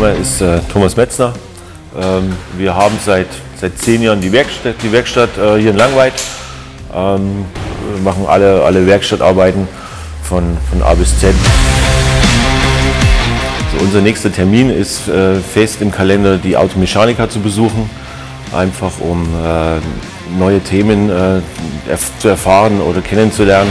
Name ist äh, Thomas Metzner. Ähm, wir haben seit, seit zehn Jahren die Werkstatt, die Werkstatt äh, hier in Langweid. Ähm, wir machen alle, alle Werkstattarbeiten von, von A bis Z. Also unser nächster Termin ist äh, fest im Kalender, die Automechaniker zu besuchen, einfach um äh, neue Themen äh, erf zu erfahren oder kennenzulernen.